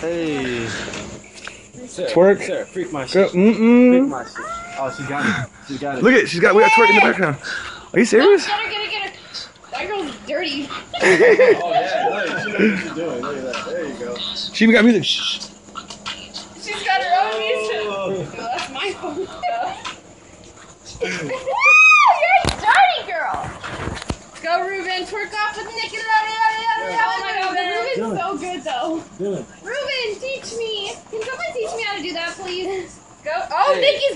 Hey. Sarah, Twerk. Sarah, freak my shit. Freak mm-mm. my shit. Oh, she got it. She got it. Look at she's got we got twerk in the background. Are you serious? Get her, get her, get her. That girl's dirty. Oh, yeah. Look, she knows what she's doing. Look at that. There you go. She even got music. Shh. She's got her own music. Oh. Well, that's my phone. You're a dirty girl. Go, Ruben. Twerk off with Nick. Oh my god, but Ruben's so good though. Dylan. Please? Go. Oh, Hey. Nikki's